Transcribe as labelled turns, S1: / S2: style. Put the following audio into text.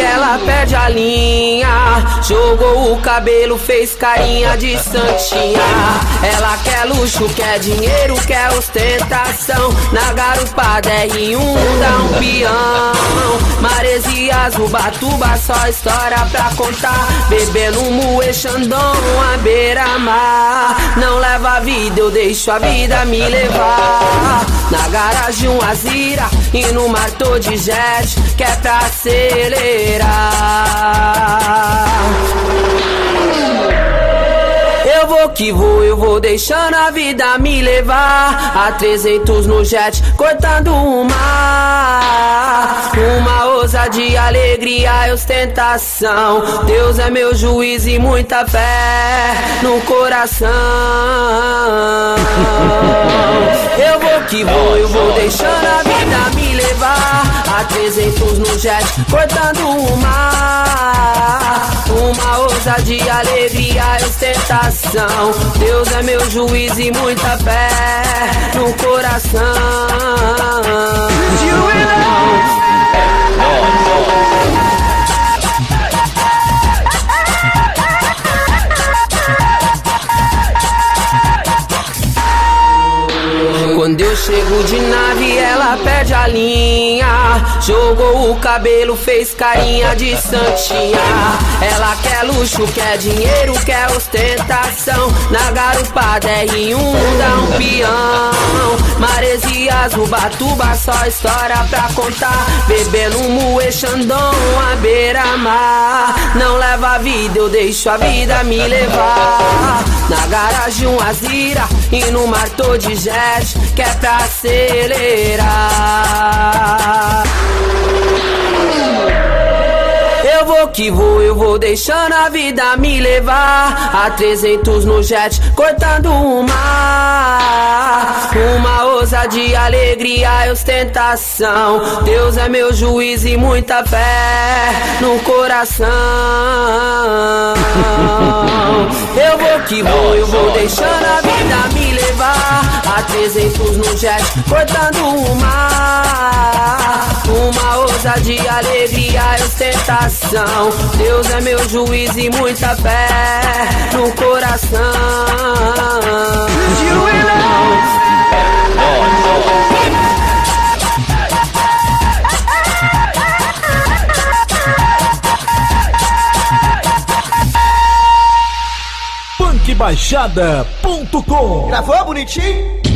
S1: ela perde a linha. Jogou o cabelo, fez carinha de santinha. Ela quer luxo, quer dinheiro, quer ostentação. Na garupada R1 dá um peão. Maresias, Ubatuba, só história pra contar. Bebendo um moe, Xandão, a beira-mar. Não vida, eu deixo a vida me levar. Na garagem um Azira e no mar tô de jet, que é pra acelerar. Eu vou que vou, eu vou deixando a vida me levar. A 300 no jet, cortando o mar Uma ousadia, alegria e ostentação. Deus é meu juiz e muita fé no coração. Eu vou que vou, eu vou deixando a vida me levar. A 300 no jet, cortando o mar Ousadia, alegria e ostentação Deus é meu juiz e muita fé no coração. Chego de nave, ela perde a linha. Jogou o cabelo, fez carinha de santinha. Ela quer luxo, quer dinheiro, quer ostentação. Na garupada R1 dá um peão. Maresias, Ubatuba, só história pra contar. Bebendo um Xandão, a beira-mar. Não leva a vida, eu deixo a vida me levar. Na garagem um Azira e no mar tô de jet que é pra acelerar. Eu vou que vou, eu vou deixando a vida me levar A 300 no jet, cortando o mar Uma ousadia, alegria e ostentação. Deus é meu juiz e muita fé no coração. Eu vou que vou, eu vou deixando a vida me levar. A 300 no jet, cortando o mar Uma ousadia, alegria e ostentação. Deus é meu juiz e muita fé no coração.
S2: Punkbaixada.com
S3: Gravou bonitinho?